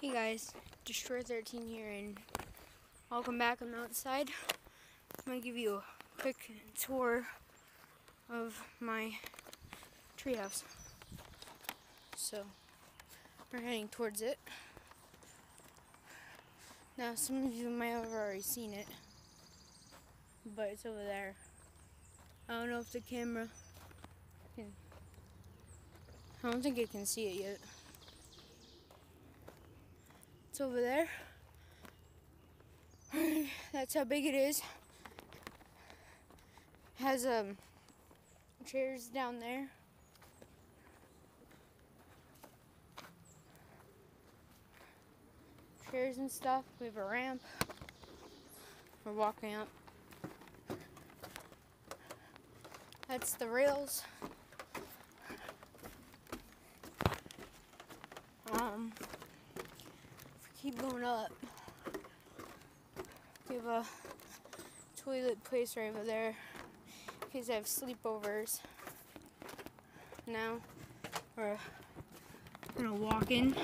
Hey guys, Destroy13 here, and welcome back. I'm outside. I'm gonna give you a quick tour of my treehouse. So, we're heading towards it. Now, some of you might have already seen it, but it's over there. I don't know if the camera can. I don't think it can see it yet. It's over there. That's how big it is. Has um chairs down there. Chairs and stuff. We have a ramp. We're walking up. That's the rails. Um keep going up. We have a toilet place right over there because I have sleepovers. Now we're gonna walk in.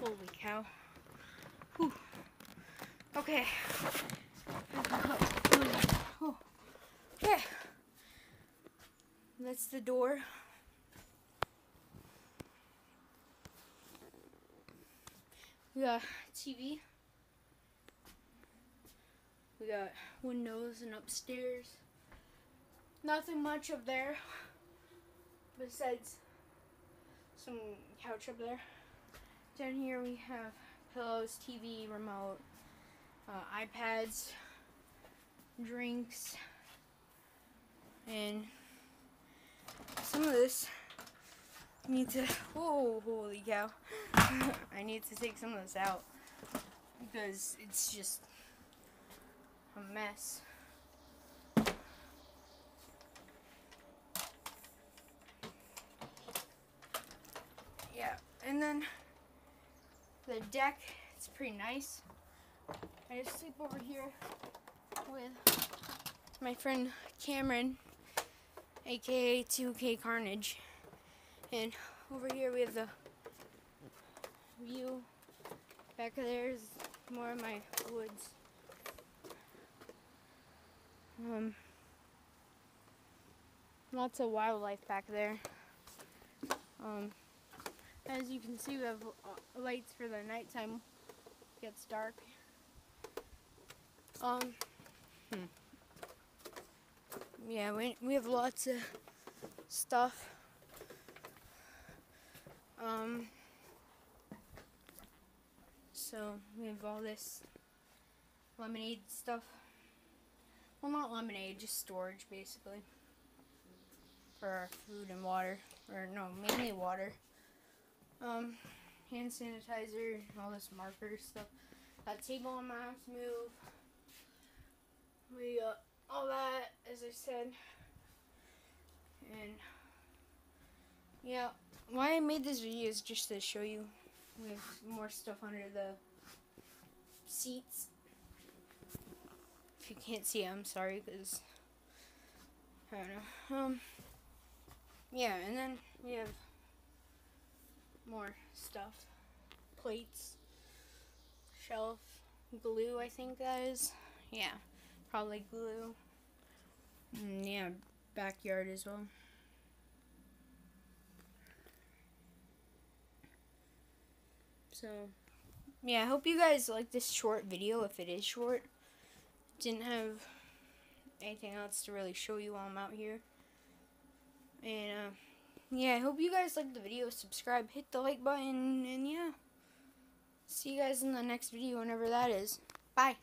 Holy cow. Whew. Okay. Okay. That's the door. We got TV. We got windows and upstairs. Nothing much up there besides some couch up there. Down here we have pillows, TV, remote, uh, iPads, drinks, and some of this need to, oh, holy cow. I need to take some of this out because it's just a mess. Yeah, and then the deck, it's pretty nice. I just sleep over here with my friend Cameron, aka 2K Carnage. And over here we have the view. Back there is more of my woods. Um, lots of wildlife back there. Um, as you can see, we have uh, lights for the nighttime. It gets dark. Um, hmm. yeah, we we have lots of stuff. Um, so we have all this lemonade stuff. Well, not lemonade, just storage basically for our food and water, or no, mainly water. Um, hand sanitizer, all this marker stuff. That table gonna have to move. We got all that, as I said, and yeah, why I made this video is just to show you we have more stuff under the seats. If you can't see, I'm sorry, because I don't know. Um, yeah, and then we have more stuff. Plates, shelf, glue, I think that is. Yeah, probably glue. And yeah, backyard as well. So, yeah, I hope you guys like this short video, if it is short. Didn't have anything else to really show you while I'm out here. And, uh, yeah, I hope you guys like the video. Subscribe, hit the like button, and yeah. See you guys in the next video, whenever that is. Bye.